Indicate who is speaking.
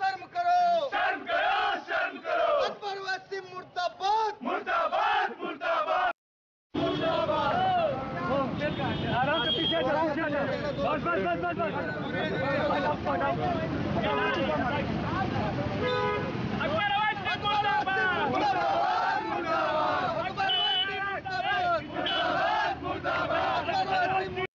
Speaker 1: शर्म करो।
Speaker 2: शर्म करो शर्म करो। अकबर
Speaker 1: वसी मुर्दाबाद।
Speaker 3: Bas bas
Speaker 2: bas bas
Speaker 1: bas.